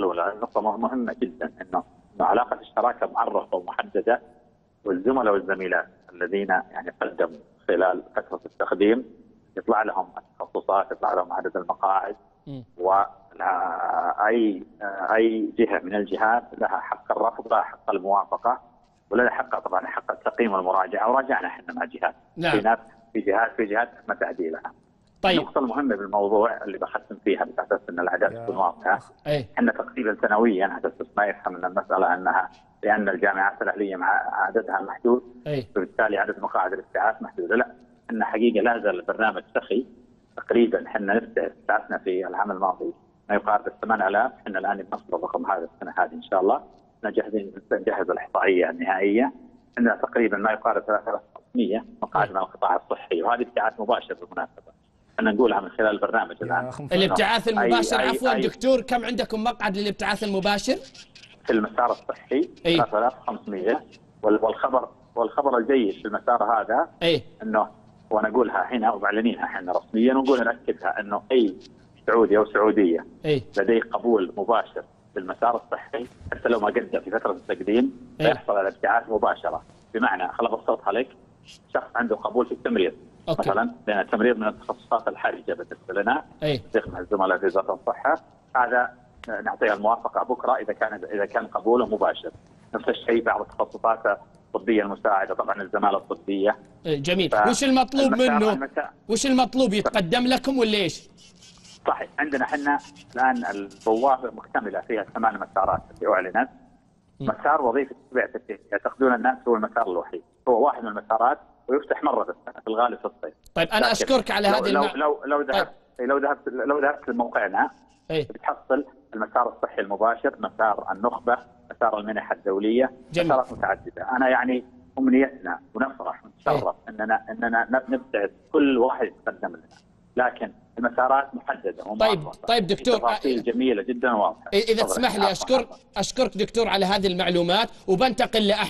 الاولى النقطه مهمة جدا إنه علاقة الشراكه معرفة ومحددة والزملاء والزميلات الذين يعني قدموا خلال فترة التقديم يطلع لهم التخصصات يطلع لهم عدد المقاعد واي أي جهة من الجهات لها حق الرفض لها حق الموافقة ولها حق طبعا حق التقييم والمراجعة. وراجعنا إحنا مع جهات. نعم. في ناس في جهات في جهات تم تعديلها طيب. النقطة المهمة بالموضوع اللي بختم فيها بس أساس إن الاعداد تكون واضحة اي إحنا تقريبا سنويا على أساس ما يفهم إن المسألة إنها لأن الجامعات الأهلية مع عددها محدود اي وبالتالي عدد مقاعد الابتعاث محدودة لا إن حقيقة لا زال البرنامج سخي. تقريبا إحنا نبدأ ابتعاثنا في العام الماضي ما يقارب ال 8000 إحنا الآن بنصل الرقم هذا السنة هذه إن شاء الله. إحنا جاهزين نجهز الإحصائية النهائية. عندنا تقريبا ما يقارب 3500 مقاعد من القطاع الصحي وهذه ابتعاث مباشر بالمناسبة. إحنا نقولها من خلال البرنامج الآن. الابتعاث أي- المباشر أي- عفوا أي- دكتور كم عندكم مقعد للابتعاث المباشر؟ في المسار الصحي أي. 3500 وال- والخبر والخبر الجيد في المسار هذا إي. إنه وأنا أقولها هنا ومعلنينها إحنا رسميا ونقول ناكدها إنه أي سعودي أو سعودية إي. لديه قبول مباشر بالمسار الصحي حتى لو ما قدم في فترة التقديم أي. سيحصل على الابتعاث مباشرة. بمعنى خل أبسطها لك شخص عنده قبول في التمريض. أوكي. مثلا لأن التمريض من التخصصات الحرجة بالنسبة لنا أي. مع الزملاء في وزارة الصحة. هذا نعطيها الموافقة بكرة إذا كان إذا كان قبوله مباشر. نفس الشيء بعض التخصصات الطبية المساعدة طبعا الزمالة الطبية. جميل. ف- وش المطلوب منه؟ المسار- وش المطلوب يتقدم لكم ولا إيش؟ صحيح. عندنا إحنا الآن البوابة مكتملة فيها ثمان مسارات اللي أعلنت. مسار وظيفه تبع تفتيش يعتقدون الناس هو المسار الوحيد. هو واحد من المسارات ويفتح مرة في السنة في الغالب في الصيف. طيب أنا أشكرك على هذه لو المع... لو لو ذهبت لو ذهبت لو ذهبت لموقعنا اي بتحصل المسار الصحي المباشر، مسار النخبة، مسار المنح الدولية، جميل. مسارات متعددة، أنا يعني أمنيتنا ونفرح ونتشرف اننا إننا نب- نبتعد كل واحد يتقدم لنا، لكن المسارات محددة طيب-. طيب دكتور، تفاصيل جميلة جدا وواضحة. إيه، إذا. تسمح لي عفواً، اشكر عفواً. أشكرك دكتور على هذه المعلومات وبنتقل لاحد